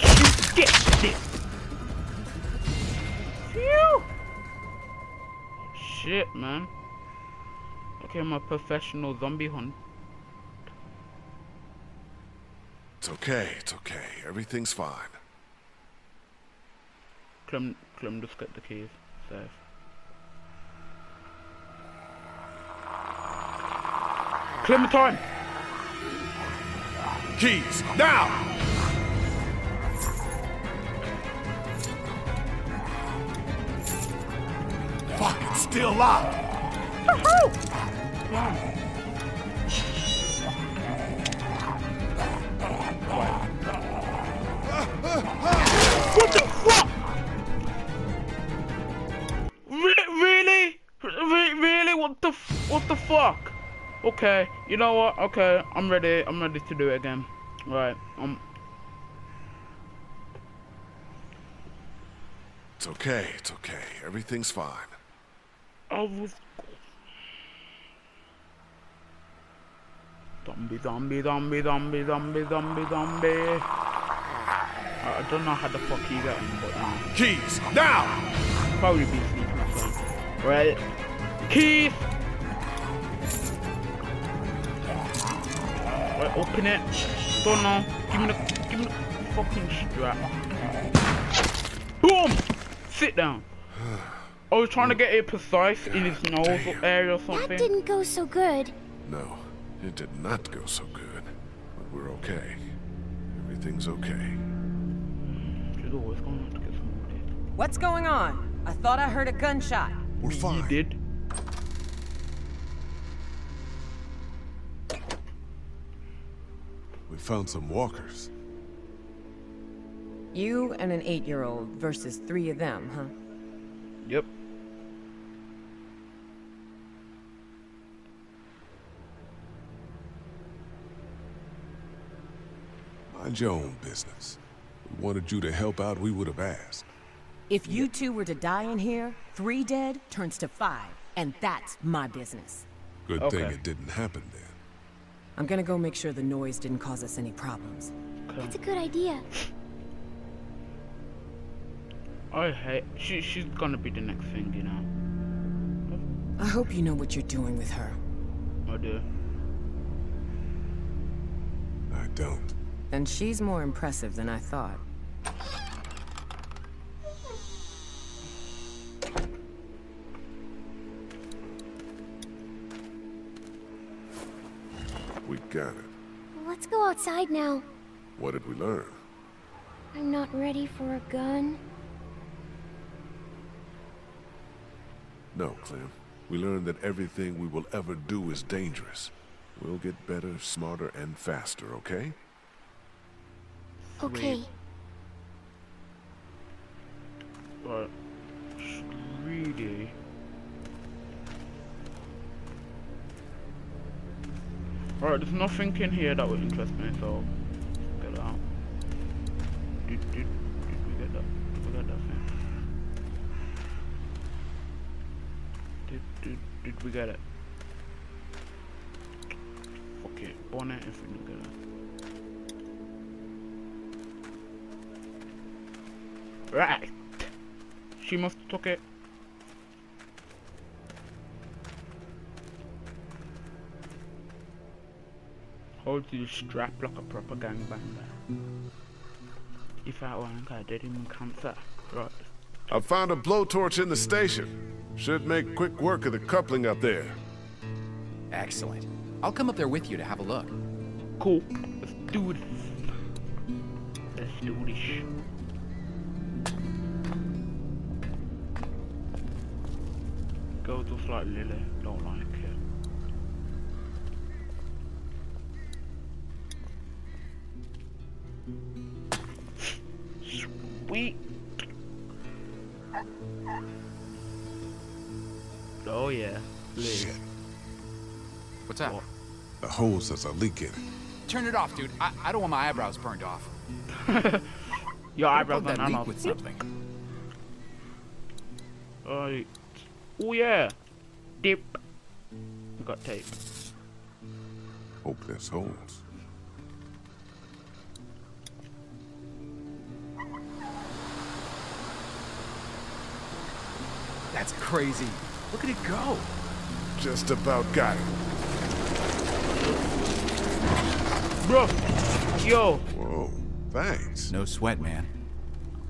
Get you get this. Phew. Shit, man. Okay, I'm a professional zombie hunt. It's okay, it's okay. Everything's fine. Clem, Clem, just get the keys. Safe. Clementine! Keys, now! Still locked. What the fuck? Re- really? Re- really? What the f- what the fuck? Okay, you know what? Okay, I'm ready. I'm ready to do it again. Right. Um. It's okay, it's okay. Everything's fine. I was. Zombie, zombie, zombie, zombie, zombie, zombie, zombie. I I don't know how the fuck he got in, but you know. Keys, now! Probably be sleeping or something. Right. Keys! Right, open it. Don't know. Give me the give me the fucking strap. Boom! Sit down. I was trying to get it precise in his nose damn. area or something. That didn't go so good. No, it did not go so good. But we're okay. Everything's okay. She's always going to get some more dead. What's going on? I thought I heard a gunshot. We're You fine. did? We found some walkers. You and an eight-year-old versus three of them, huh? Yep. Mind your own business. We wanted you to help out, we would have asked. If you two were to die in here, three dead turns to five, and that's my business. Good thing it didn't happen then. I'm gonna go make sure the noise didn't cause us any problems. That's a good idea. I hate. She she's gonna be the next thing, you know. I hope you know what you're doing with her. I do. I don't. And she's more impressive than I thought. We got it. Let's go outside now. What did we learn? I'm not ready for a gun. No, Clem. We learned that everything we will ever do is dangerous. We'll get better, smarter, and faster, okay? Okay. But really. Alright, there's nothing in here that would interest me, so get it out. Did, did, did we get that? Did we get that thing? Did, did, did we get it? Fuck it, on Right. She must have took it. Hold to the strap like a proper gangbanger. If I want I did him cancer. Right. I found a blowtorch in the station. Should make quick work of the coupling up there. Excellent. I'll come up there with you to have a look. Cool. Let's do this. Let's do this. Go just like Lily. Don't like it. Sweet. Oh yeah. Lily. Shit. What's that? What? The hose has a leak in it. Turn it off, dude. I, I don't want my eyebrows burned off. Your eyebrows Plug are that leak not with something. Right. Oh yeah. Dip. We got tape. Hope there's holes. That's crazy. Look at it go. Just about got it. Bro, yo, Whoa, thanks. No sweat, man.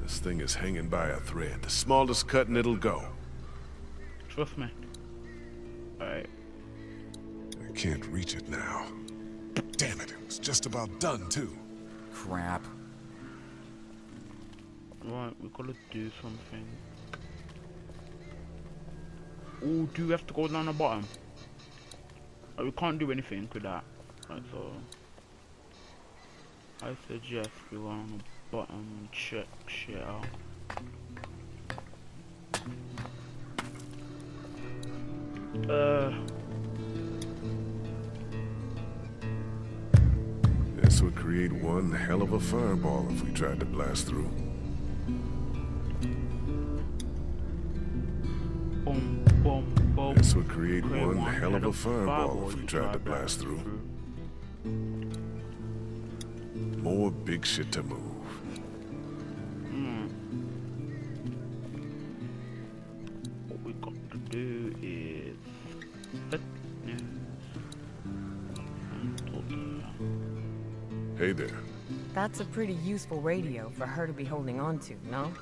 This thing is hanging by a thread. The smallest cut and it'll go. Trust me. Alright. I can't reach it now. Damn it, it was just about done, too. Crap. Right, we gotta do something. Oh, do we have to go down the bottom? Uh, we can't do anything with that. Right, so I suggest we go on the bottom and check shit out. Uh, This would create one hell of a fireball if we tried to blast through. boom, boom, boom. This would create Create one hell of a fireball if we tried to blast through. More big shit to move. That's a pretty useful radio for her to be holding on to, no?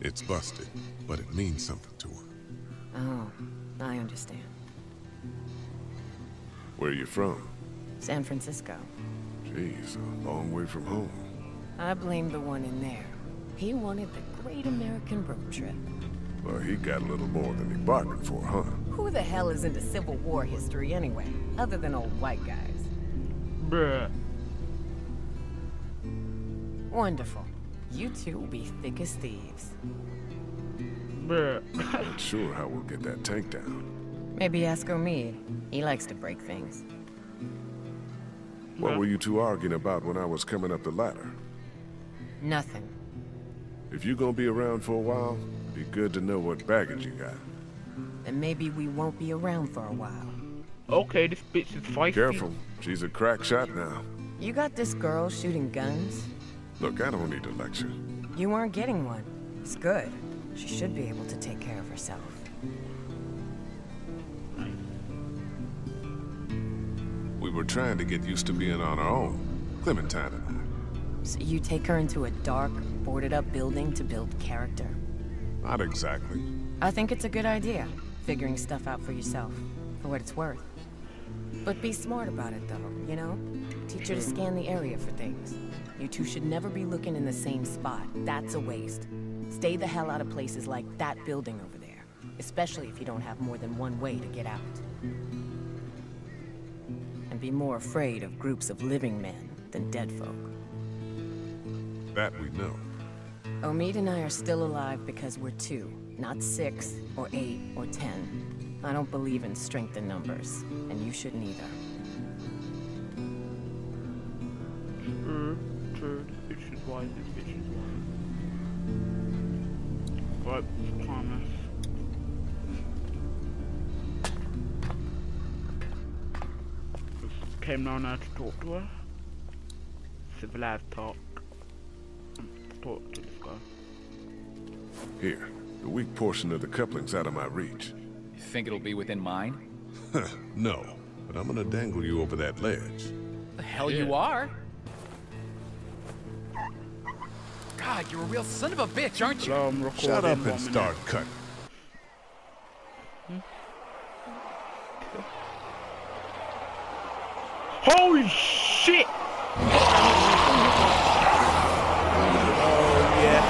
It's busted, but it means something to her. Oh, I understand. Where are you from? San Francisco. Jeez, a long way from home. I blame the one in there. He wanted the great American road trip. Well, he got a little more than he bargained for, huh? Who the hell is into Civil War history anyway, other than old white guys? Bruh. Wonderful. You two will be thick as thieves. Bruh. Not sure how we'll get that tank down. Maybe ask Omid. He likes to break things. What were you two arguing about when I was coming up the ladder? Nothing. If you're gonna be around for a while, be good to know what baggage you got. Then maybe we won't be around for a while. okay, this bitch is feisty. Careful, she's a crack shot now. You got this girl shooting guns? Look, I don't need a lecture. You weren't getting one. It's good. She should be able to take care of herself. We were trying to get used to being on our own, Clementine and I. So you take her into a dark, boarded up building to build character? Not exactly. I think it's a good idea, figuring stuff out for yourself, for what it's worth. But be smart about it, though, you know? Teach her to scan the area for things. You two should never be looking in the same spot. That's a waste. Stay the hell out of places like that building over there, especially if you don't have more than one way to get out. And be more afraid of groups of living men than dead folk. That we know. Omid and I are still alive because we're two, not six, or eight, or ten. I don't believe in strength in numbers, and you shouldn't either. True, true. This bitch is wise. This bitch is wise. Right, promise. Just came down there to talk to her. Civilized talk. Talk to this guy. Here, the weak portion of the coupling's out of my reach. You think it'll be within mine? no, but I'm gonna dangle you over that ledge. The hell you are? God, you're a real son of a bitch, aren't you? Hello, Shut up one and minute. start cutting. Holy shit! Oh yeah.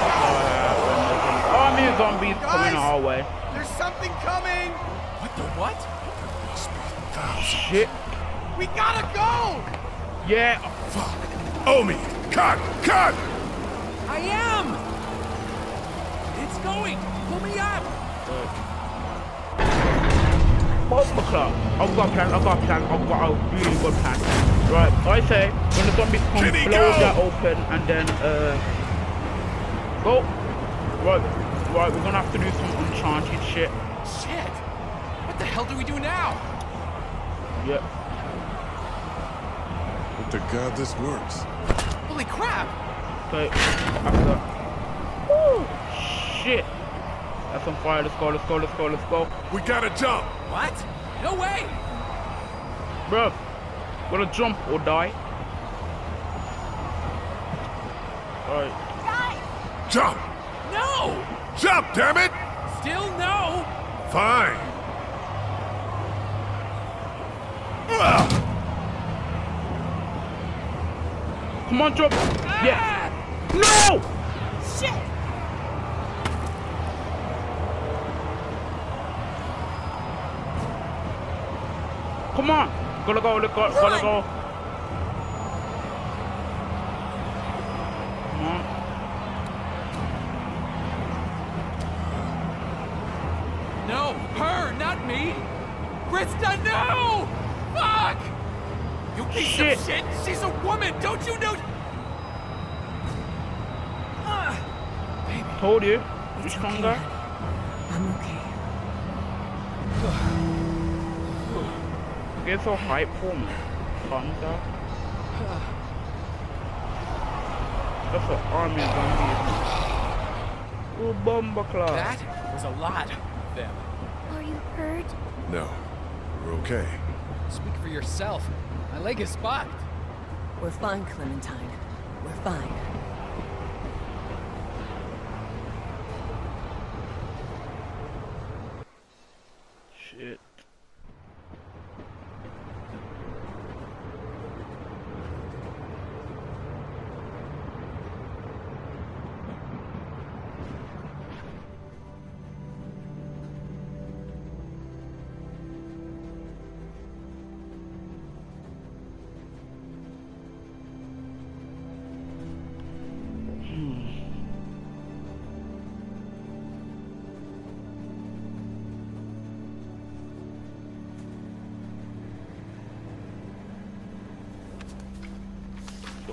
Oh, I mean zombies coming the hallway. There's something coming! What the what? Shit. We gotta go! Yeah. Oh, fuck. Omi! Cut! Cut! I am! It's going! Pull me up! Pop the clock. I've got a plan, I've got a plan, I've got a really good plan. Right, I say, when the zombies come, Kitty, blow go! that open and then, uh, go. Right, right, we're gonna have to do some enchanted shit. Shit! What the hell do we do now? Yeah. But to God this works. Holy crap! Okay, after. shit. That's on fire. Let's go, let's go, let's go, let's go. We gotta jump! What? No way! Bro, gonna jump or die. Alright. Jump! No! Jump, damn it! Still no! Fine. Ugh. Come on, jump. Yes. No! Shit! Come on. Gotta go, let go, gotta go. Come on. No, her, not me! Christa, no! Fuck! You piece Shit. of shit! She's a woman! Don't you know? Ah, Told you. You're It's okay, stronger. honey. I'm okay. Get so hype for me. Calm down. That's an army of zombies. Ooh, bomba claw. that was a lot of them. Are you hurt? No, we're okay. Speak for yourself. My leg is spot. We're fine, Clementine. We're fine.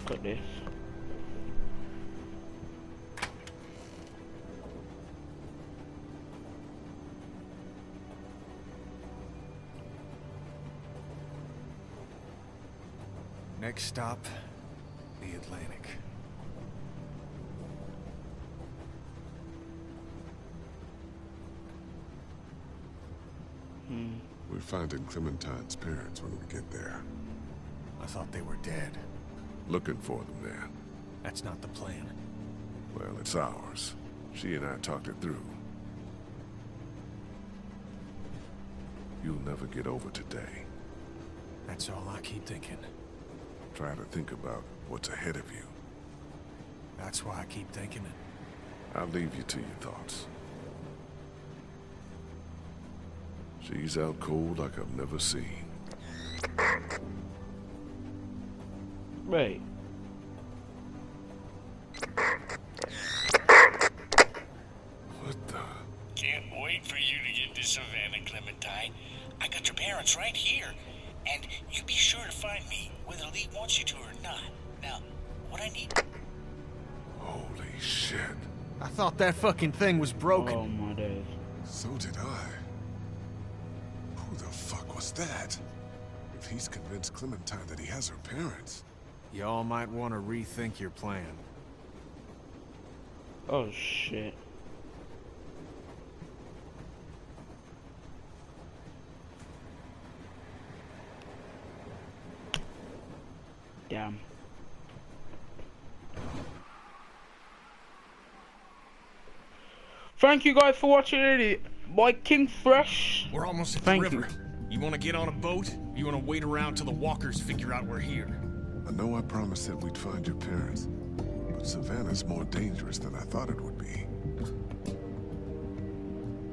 Look at this. Next stop, the Atlantic. Hmm. We're finding Clementine's parents when we get there. I thought they were dead. Looking for them there. That's not the plan. Well, it's ours. She and I talked it through. You'll never get over today. That's all I keep thinking. Try to think about what's ahead of you. That's why I keep thinking it. I'll leave you to your thoughts. She's out cold like I've never seen. Wait. What the? Can't wait for you to get to Savannah, Clementine. I got your parents right here. And you be sure to find me, whether Lee wants you to or not. Now, what I need... Holy shit. I thought that fucking thing was broken. Oh my days. So did I. Who the fuck was that? If he's convinced Clementine that he has her parents. Y'all might want to rethink your plan. Oh shit. Damn. Thank you guys for watching it. By King Fresh. We're almost at Thank the you. river. You. want to get on a boat? You want to wait around till the walkers figure out we're here? I know I promised that we'd find your parents, but Savannah's more dangerous than I thought it would be.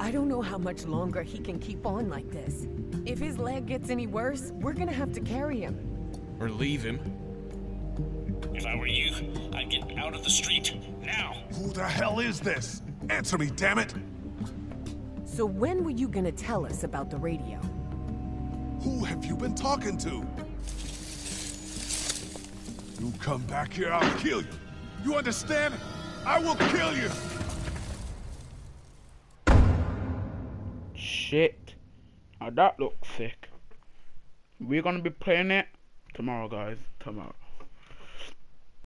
I don't know how much longer he can keep on like this. If his leg gets any worse, we're gonna have to carry him. Or leave him? If I were you, I'd get out of the street, now. Who the hell is this? Answer me, damn it! So when were you gonna tell us about the radio? Who have you been talking to? You come back here, I'll kill you. You understand? I will kill you! Shit. Now that looks sick. We're gonna be playing it tomorrow, guys. Tomorrow.